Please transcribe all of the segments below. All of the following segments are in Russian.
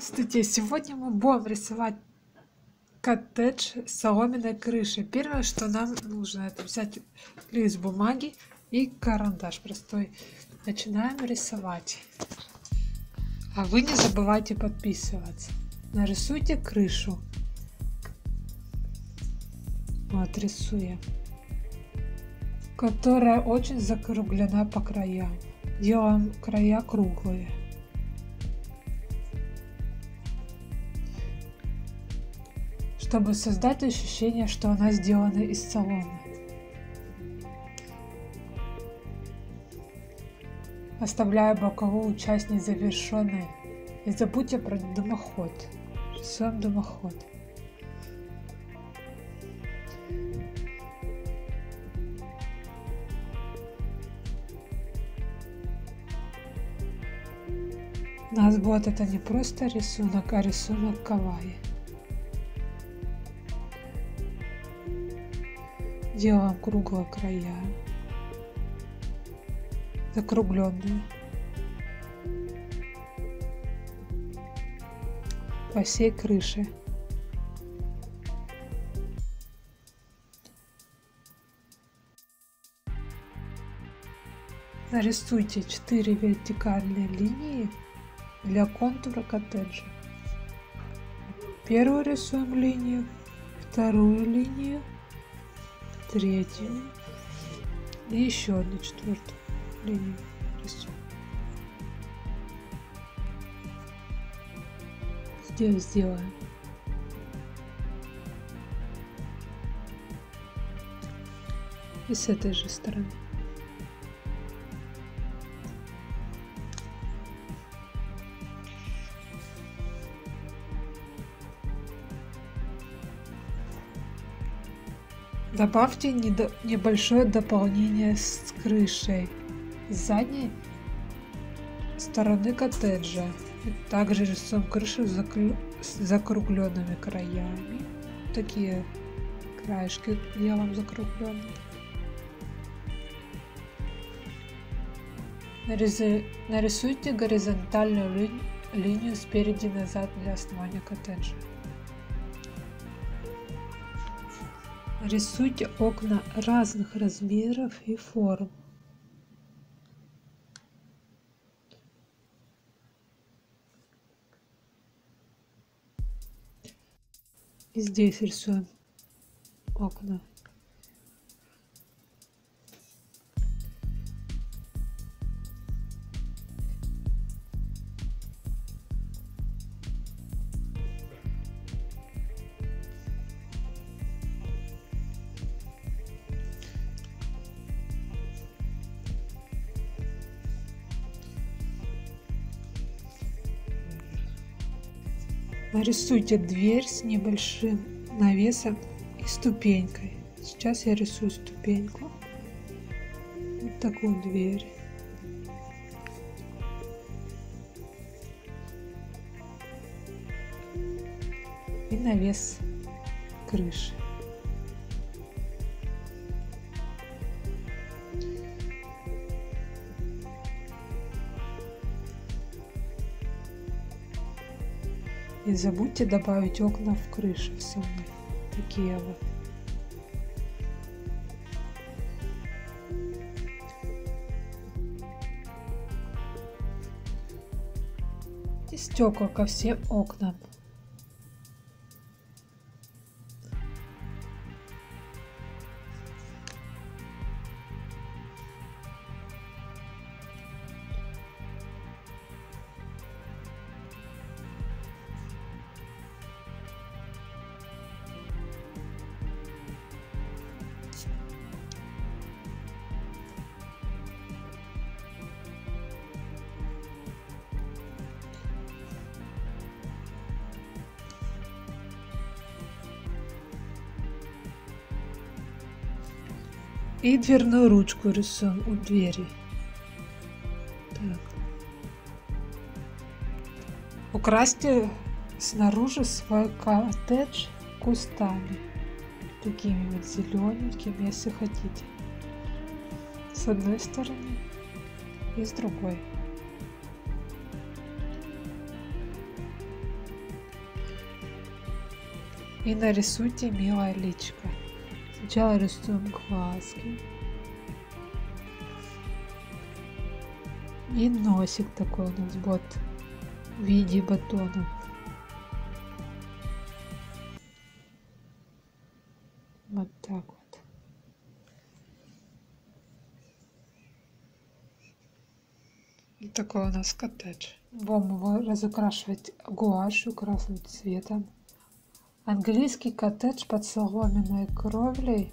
Здравствуйте! Сегодня мы будем рисовать коттедж с соломенной крышей. Первое, что нам нужно, это взять лист бумаги и карандаш простой. Начинаем рисовать. А вы не забывайте подписываться. Нарисуйте крышу. Вот рисуем. Которая очень закруглена по краям. Делаем края круглые. Чтобы создать ощущение, что она сделана из салона. Оставляя боковую часть незавершенной. Не забудьте про дымоход. Рисуем дымоход. У нас будет это не просто рисунок, а рисунок кавайи. Делаем круглые края, закругленные. по всей крыше. Нарисуйте 4 вертикальные линии для контура коттеджа. Первую рисуем линию, вторую линию, третью и еще одну четвертую линию рисую. Здесь сделаем. И с этой же стороны. Добавьте небольшое дополнение с крышей с задней стороны коттеджа. Также рисуем крышу с закругленными краями. Такие краешки делаем закругленные. Нарисуйте горизонтальную линию спереди назад для основания коттеджа. Рисуйте окна разных размеров и форм. И здесь рисуем окна. Нарисуйте дверь с небольшим навесом и ступенькой. Сейчас я рисую ступеньку. Вот такую дверь. И навес крыши. Не забудьте добавить окна в крыше самой. Такие вот. И стекла ко всем окнам. И дверную ручку рисуем у двери. Так. Украсьте снаружи свой коттедж кустами. Такими вот зелененькими, если хотите. С одной стороны и с другой. И нарисуйте милое личико. Сначала рисуем глазки. И носик такой у нас вот в виде батона. Вот так вот. Вот такой у нас коттедж. Будем его разукрашивать гуашью красным цветом. Английский коттедж под соломенной кровлей,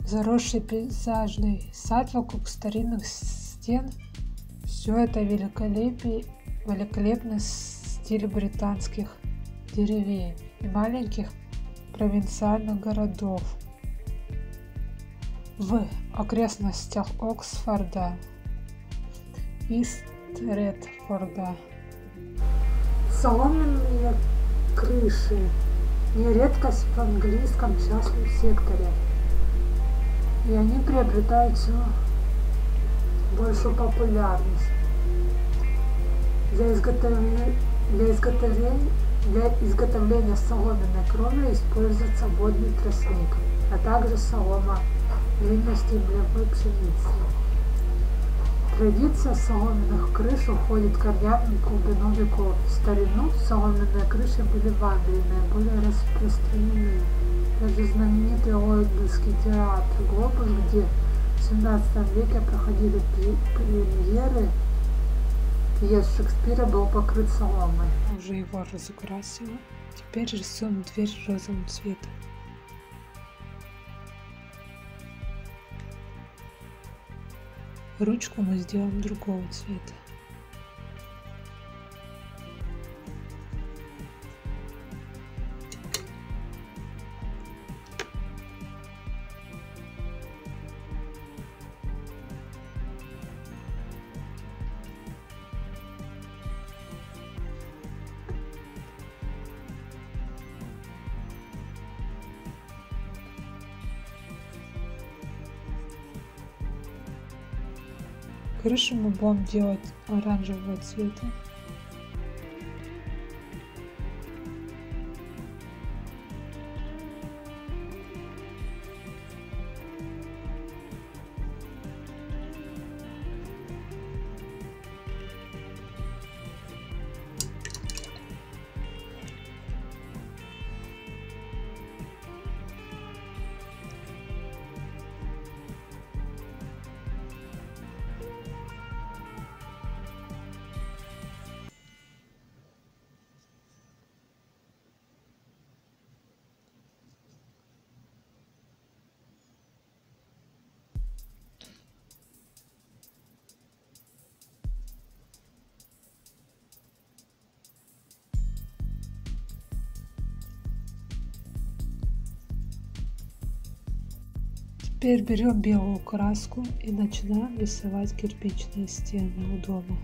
заросший пейзажный сад вокруг старинных стен. Все это великолепие, великолепный стиль британских деревень и маленьких провинциальных городов в окрестностях Оксфорда и Стретфорда. Соломенные крыши не редкость в английском частном секторе, и они приобретают все большую популярность. Для изготовления, для изготовления, для изготовления соломенной кровли используется водный тростник, а также солома длинностебелевой пшеницы. Традиция соломенных крыш уходит корнями глубину веков. В старину соломенные крыши были в Англии наиболее распространены. Даже знаменитый Лондонский театр «Глобус», где в 17 веке проходили премьеры пьес Шекспира, был покрыт соломой. Уже его разукрасила. Теперь рисуем дверь розовым цветом. Ручку мы сделаем другого цвета. Крышу мы будем делать оранжевого цвета. Теперь берем белую краску и начинаем рисовать кирпичные стены у дома.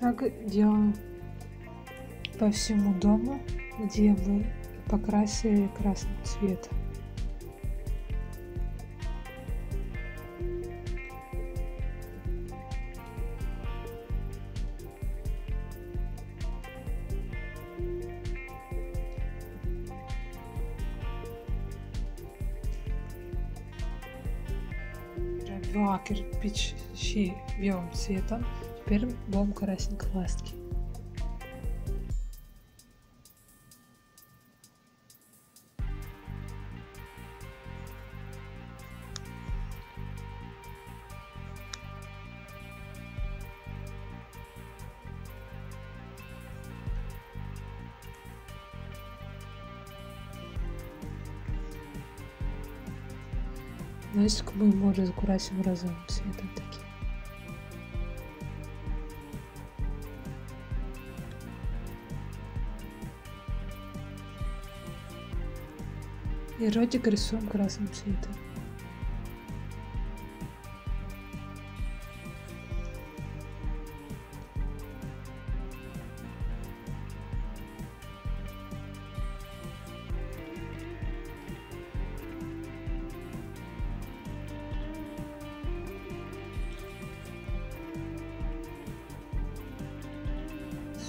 Так делаем по всему дому, где мы покрасили красным цветом. Два кирпичи белым цветом. Теперь будем красить глазки. Носик мы его разукрасим розовым цветом таким. И ротик рисуем красным цветом.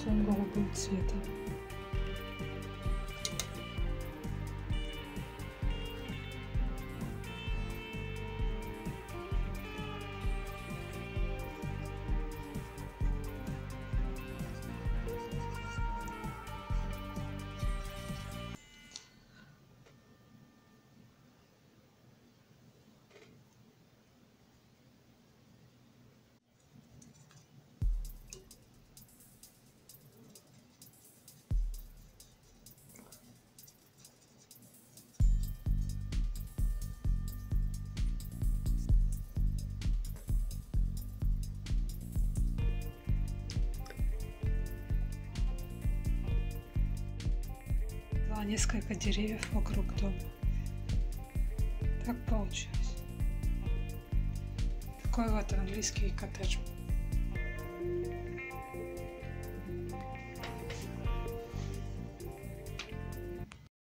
좋은 거고 볼지에다 Было несколько деревьев вокруг дома. Так получилось. Такой вот английский коттедж